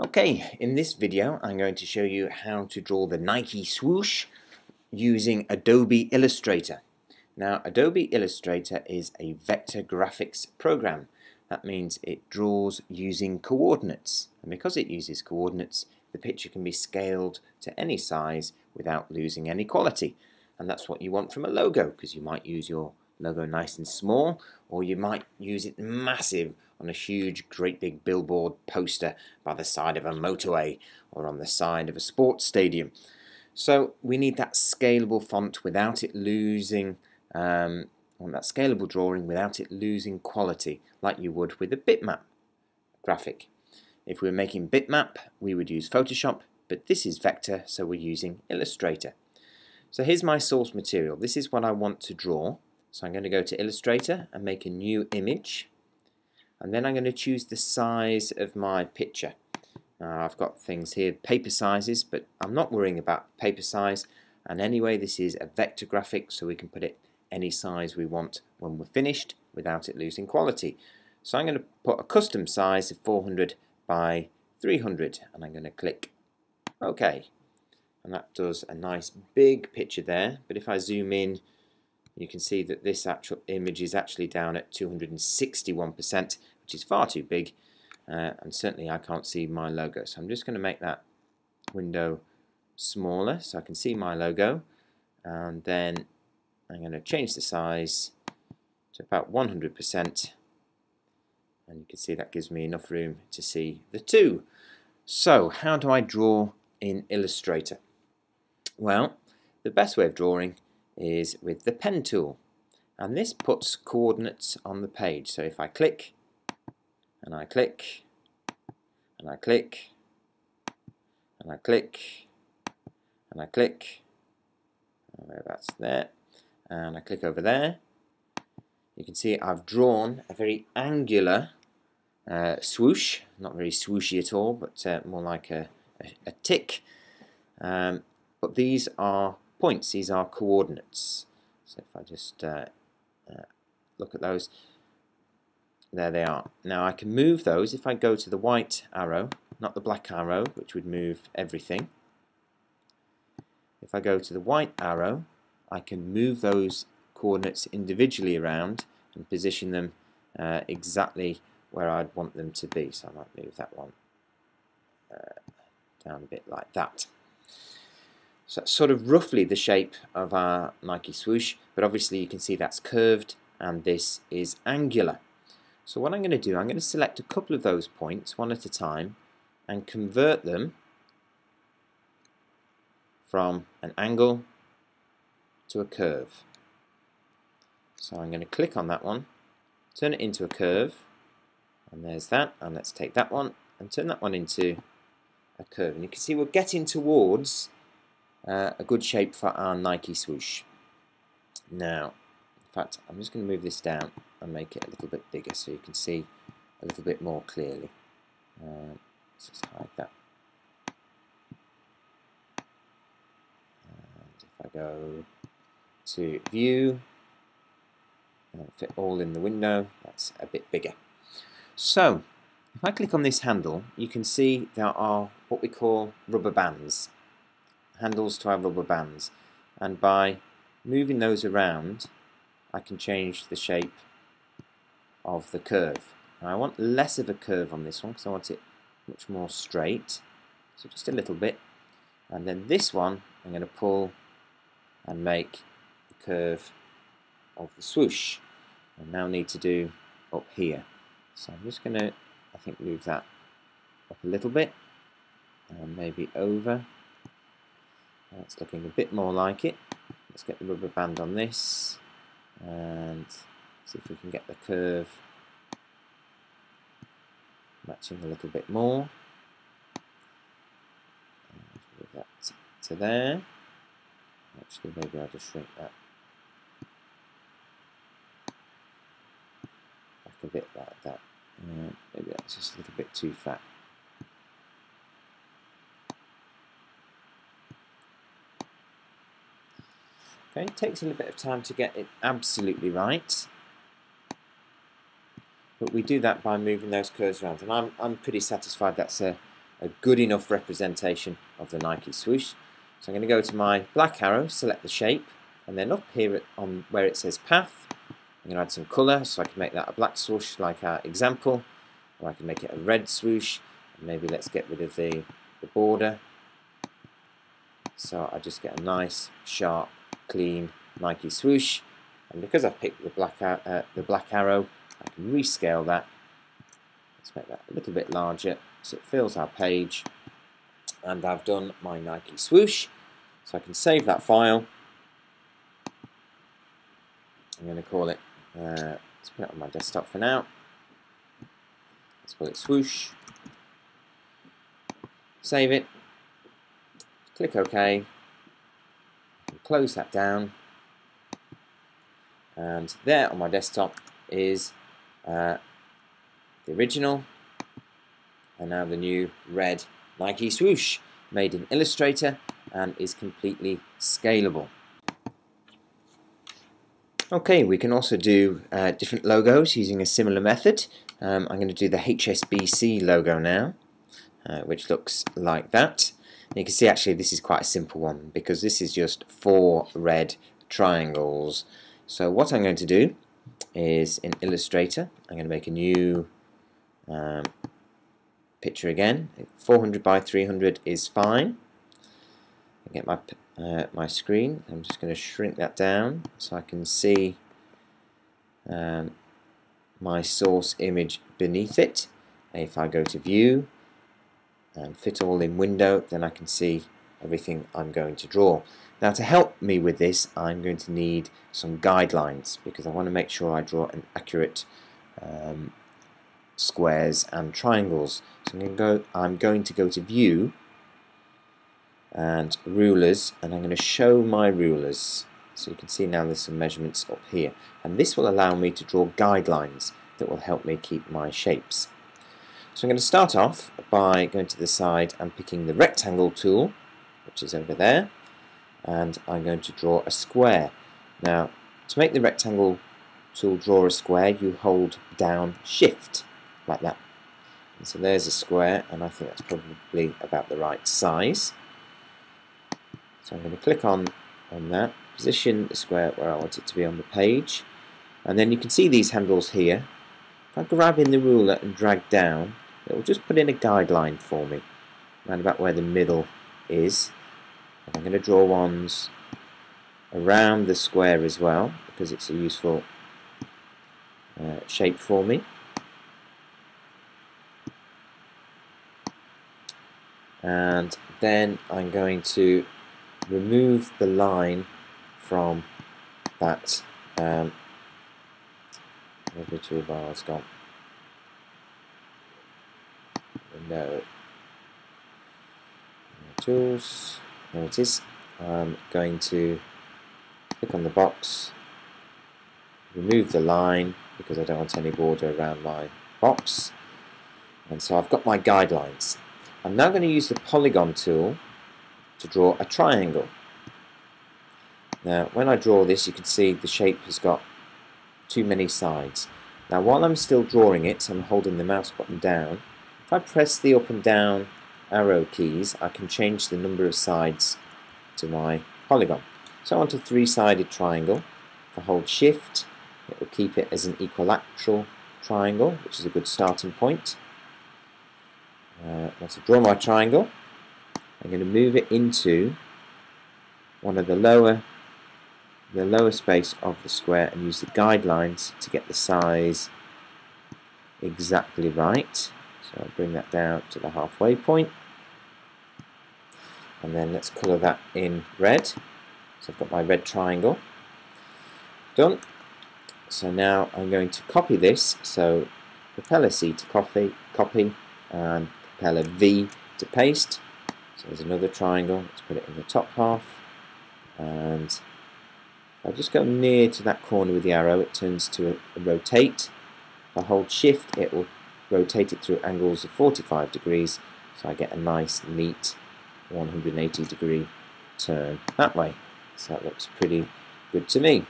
Okay, in this video I'm going to show you how to draw the Nike swoosh using Adobe Illustrator. Now Adobe Illustrator is a vector graphics program. That means it draws using coordinates and because it uses coordinates the picture can be scaled to any size without losing any quality and that's what you want from a logo because you might use your logo nice and small or you might use it massive on a huge great big billboard poster by the side of a motorway or on the side of a sports stadium. So we need that scalable font without it losing um, that scalable drawing without it losing quality like you would with a bitmap graphic. If we were making bitmap we would use Photoshop but this is vector so we're using Illustrator. So here's my source material. This is what I want to draw. So I'm going to go to Illustrator and make a new image. And then I'm going to choose the size of my picture. Now I've got things here, paper sizes, but I'm not worrying about paper size. And anyway, this is a vector graphic, so we can put it any size we want when we're finished without it losing quality. So I'm going to put a custom size of 400 by 300 and I'm going to click OK and that does a nice big picture there but if I zoom in you can see that this actual image is actually down at 261%, which is far too big, uh, and certainly I can't see my logo. So I'm just going to make that window smaller so I can see my logo, and then I'm going to change the size to about 100%, and you can see that gives me enough room to see the two. So how do I draw in Illustrator? Well, the best way of drawing is with the pen tool. And this puts coordinates on the page. So if I click and I click and I click and I click and I click where that's there and I click over there you can see I've drawn a very angular uh, swoosh. Not very swooshy at all but uh, more like a, a, a tick. Um, but these are points, these are coordinates. So if I just uh, uh, look at those, there they are. Now I can move those if I go to the white arrow, not the black arrow, which would move everything. If I go to the white arrow, I can move those coordinates individually around and position them uh, exactly where I'd want them to be. So I might move that one uh, down a bit like that. So that's sort of roughly the shape of our Nike swoosh, but obviously you can see that's curved and this is angular. So what I'm going to do, I'm going to select a couple of those points, one at a time, and convert them from an angle to a curve. So I'm going to click on that one, turn it into a curve, and there's that, and let's take that one and turn that one into a curve. And you can see we're getting towards uh, a good shape for our Nike swoosh. Now, in fact, I'm just going to move this down and make it a little bit bigger so you can see a little bit more clearly. Uh, let's just hide that. And if I go to view, uh, fit all in the window, that's a bit bigger. So, if I click on this handle, you can see there are what we call rubber bands handles to our rubber bands. And by moving those around I can change the shape of the curve. Now I want less of a curve on this one because I want it much more straight. So just a little bit. And then this one I'm going to pull and make the curve of the swoosh. I now need to do up here. So I'm just going to I think move that up a little bit and maybe over that's looking a bit more like it. Let's get the rubber band on this and see if we can get the curve matching a little bit more. And Move that to there. Actually, maybe I'll just shrink that back a bit like that. Uh, maybe that's just a little bit too fat. Okay, it takes a little bit of time to get it absolutely right. But we do that by moving those curves around. And I'm, I'm pretty satisfied that's a, a good enough representation of the Nike swoosh. So I'm going to go to my black arrow, select the shape, and then up here on where it says path, I'm going to add some colour so I can make that a black swoosh like our example, or I can make it a red swoosh, maybe let's get rid of the, the border. So I just get a nice, sharp, clean Nike swoosh, and because I've picked the black, uh, the black arrow, I can rescale that. Let's make that a little bit larger so it fills our page. And I've done my Nike swoosh. So I can save that file. I'm going to call it uh, let's put it on my desktop for now. Let's call it swoosh. Save it. Click OK close that down and there on my desktop is uh, the original and now the new red Nike swoosh made in Illustrator and is completely scalable. Okay, we can also do uh, different logos using a similar method. Um, I'm going to do the HSBC logo now, uh, which looks like that. And you can see actually this is quite a simple one because this is just four red triangles. So what I'm going to do is in Illustrator, I'm going to make a new um, picture again. 400 by 300 is fine. I get my uh, my screen. I'm just going to shrink that down so I can see um, my source image beneath it. If I go to View and Fit All in Window, then I can see everything I'm going to draw. Now to help me with this, I'm going to need some guidelines because I want to make sure I draw an accurate um, squares and triangles. So I'm going, go, I'm going to go to View and Rulers and I'm going to show my rulers. So you can see now there's some measurements up here. And this will allow me to draw guidelines that will help me keep my shapes. So I'm going to start off by going to the side and picking the rectangle tool, which is over there, and I'm going to draw a square. Now, to make the rectangle tool draw a square, you hold down Shift like that. And so there's a square, and I think that's probably about the right size. So I'm going to click on, on that, position the square where I want it to be on the page, and then you can see these handles here. If I grab in the ruler and drag down, it will just put in a guideline for me, around about where the middle is. And I'm going to draw ones around the square as well, because it's a useful uh, shape for me. and then I'm going to remove the line from that um, where's the toolbar has gone no tools. There it is. I'm going to click on the box remove the line because I don't want any border around my box. And so I've got my guidelines. I'm now going to use the polygon tool to draw a triangle. Now when I draw this you can see the shape has got too many sides. Now while I'm still drawing it, I'm holding the mouse button down, if I press the up and down arrow keys I can change the number of sides to my polygon. So I want a three-sided triangle. If I hold shift it will keep it as an equilateral triangle which is a good starting point. Uh, once I draw my triangle, I'm going to move it into one of the lower the lower space of the square and use the guidelines to get the size exactly right. So I'll bring that down to the halfway point. And then let's colour that in red. So I've got my red triangle. Done. So now I'm going to copy this. So propeller C to copy, copy and propeller V to paste. So there's another triangle. Let's put it in the top half. And I'll just go near to that corner with the arrow. It turns to a, a rotate. If I hold shift, it will rotate it through angles of 45 degrees. So I get a nice, neat 180 degree turn that way. So that looks pretty good to me.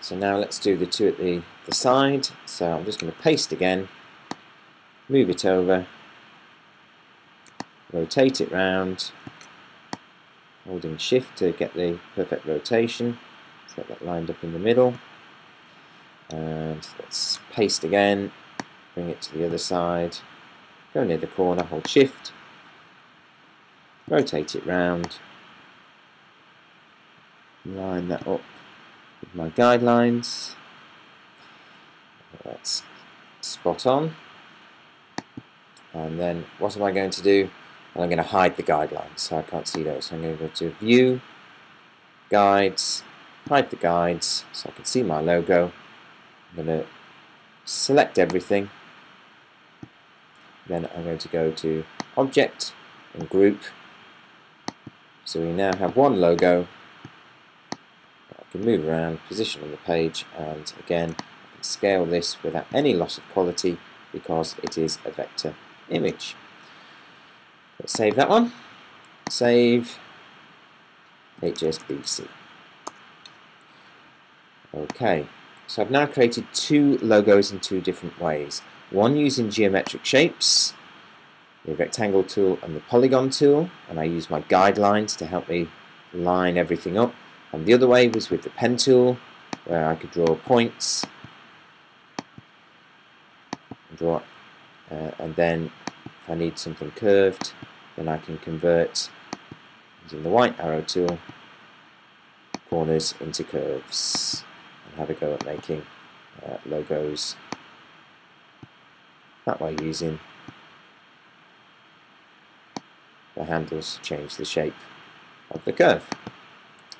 So now let's do the two at the, the side. So I'm just going to paste again move it over rotate it round, holding shift to get the perfect rotation. Let's get that lined up in the middle. And let's paste again, bring it to the other side, go near the corner, hold shift, rotate it round, line that up with my guidelines. That's spot on. And then what am I going to do? Well, I'm going to hide the guidelines so I can't see those. So I'm going to go to View, Guides, hide the guides so I can see my logo. I'm going to select everything. Then I'm going to go to Object and Group. So we now have one logo. I can move around, position on the page, and again, scale this without any loss of quality because it is a vector image. Let's save that one. Save HSBC. Okay, so I've now created two logos in two different ways. One using geometric shapes, the rectangle tool and the polygon tool, and I use my guidelines to help me line everything up. And the other way was with the pen tool, where I could draw points, draw, uh, and then if I need something curved, then I can convert using the white arrow tool corners into curves and have a go at making uh, logos that way using the handles to change the shape of the curve.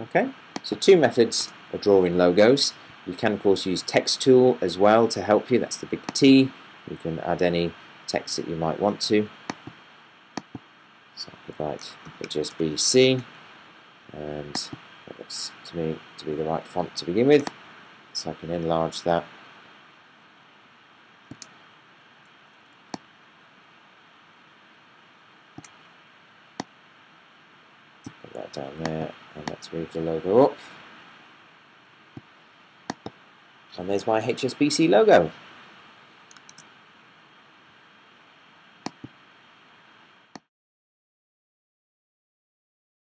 Okay, so two methods of drawing logos. You can of course use text tool as well to help you, that's the big T. You can add any text that you might want to. So I could write HSBC and that looks to me to be the right font to begin with. So I can enlarge that. Put that down there and let's move the logo up. And there's my HSBC logo.